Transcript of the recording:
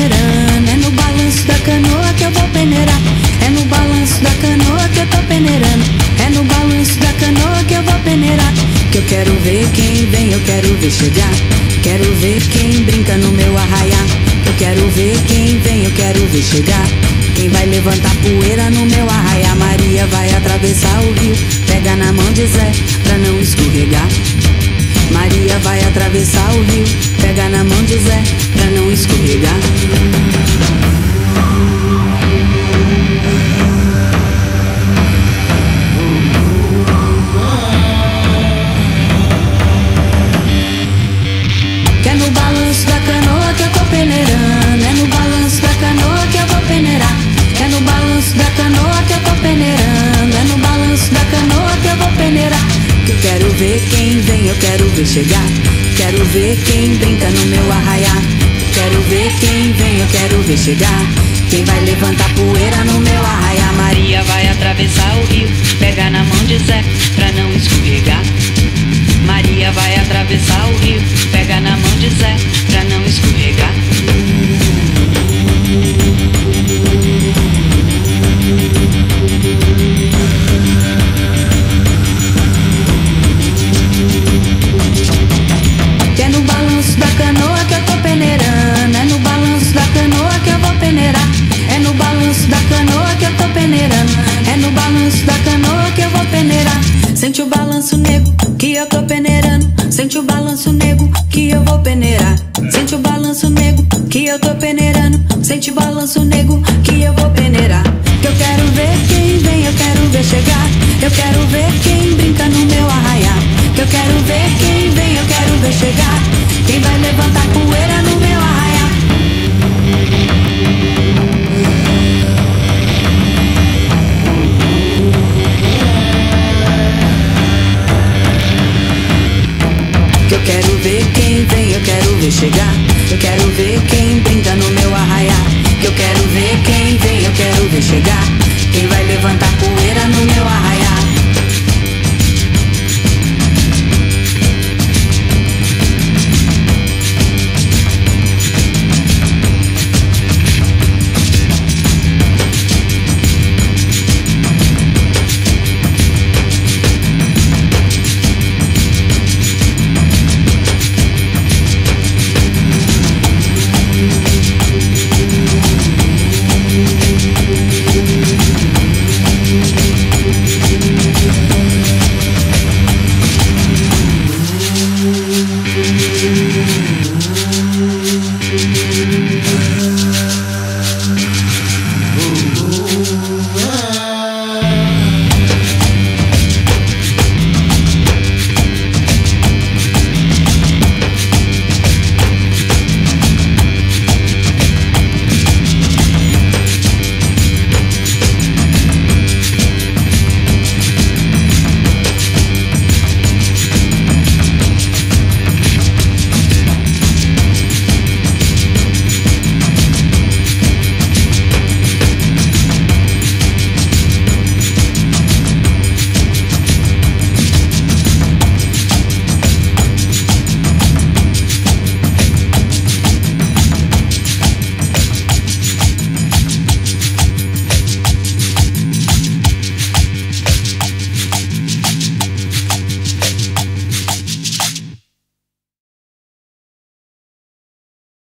peneirando. É no balanço da canoa que eu vou peneirar. É no balanço da canoa que eu tô peneirando. É no balanço da canoa que eu vou peneirar. Que eu quero ver quem vem, eu quero ver chegar. Quero ver quem brinca no meu arraiar. Eu quero ver quem vem, eu quero ver chegar. Quem vai levantar poeira no meu arraia Maria vai atravessar o rio Pega na mão de Zé pra não escorregar Maria vai atravessar o rio Pega na mão de Zé pra não escorregar. Que é no balanço da canoa que eu tô peneirando É no balanço da canoa que eu vou peneirar. É no balanço da canoa que eu tô peneirando É no balanço da canoa que eu vou peneirar. Que eu quero ver quem vem, eu quero ver chegar Quero ver quem brinca no meu arraiar Quero ver quem vem, eu quero ver chegar. Quem vai levantar poeira no meu arraiar Maria vai atravessar o rio Pega na mão de Zé pra não escorregar. Maria vai atravessar o rio, pega na mão de Zé pra não escorregar. No balanço da canoa que eu vou peneirar. Sente o balanço nego que eu tô peneirando, sente o balanço nego que eu vou peneirar. Sente o balanço nego que eu tô peneirando, sente o balanço nego que eu vou peneirar. Ver quem vem, eu quero ver chegar. Eu quero ver quem